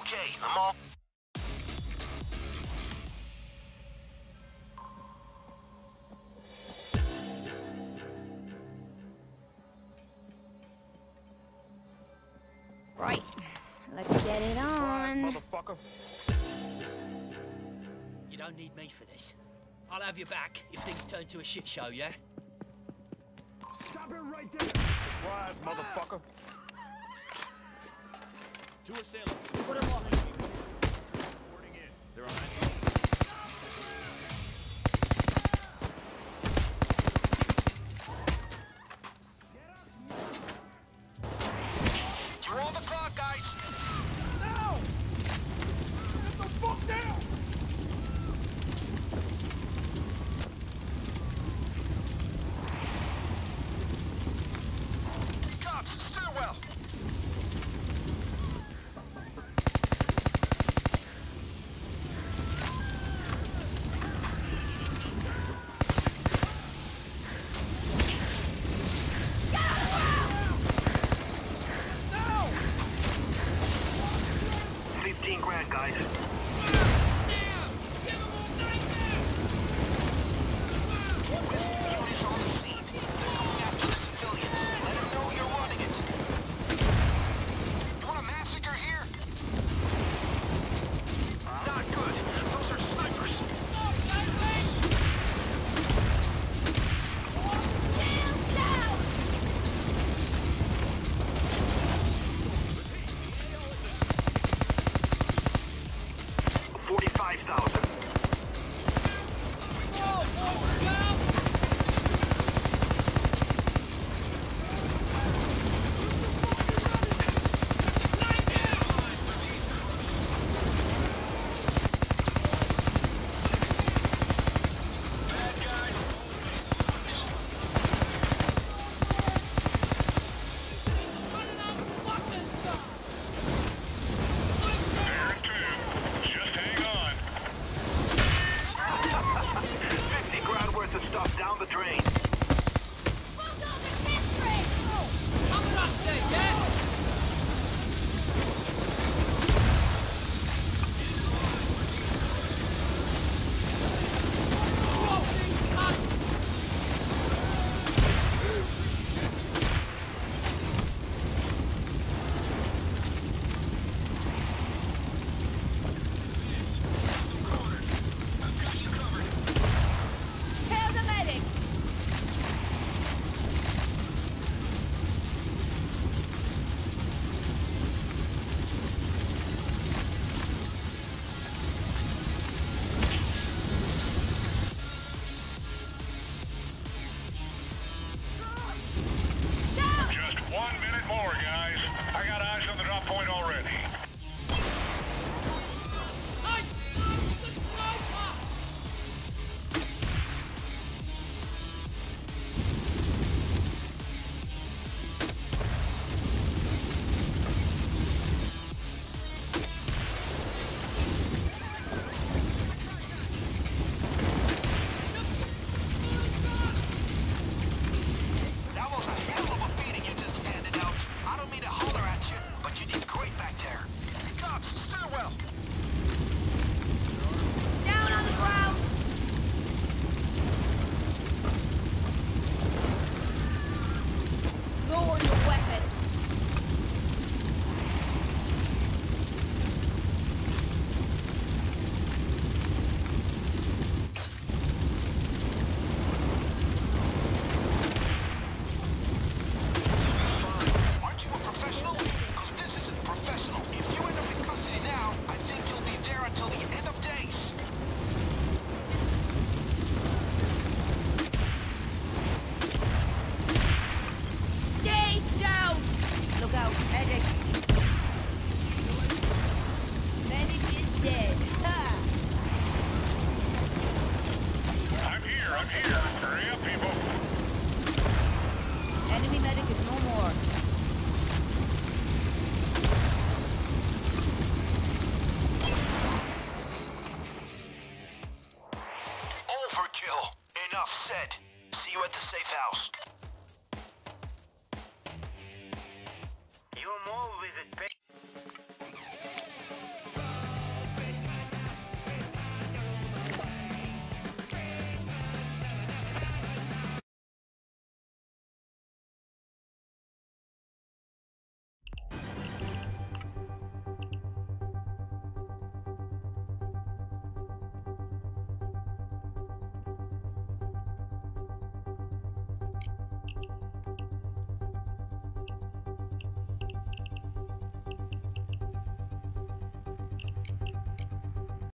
Okay, I'm all... Right, let's get it on. Motherfucker. You don't need me for this. I'll have you back if things turn to a shit show, yeah? Stop it right there! Surprise, ah. motherfucker! Two assailants. Put him off. safe. Enough said. See you at the safe house.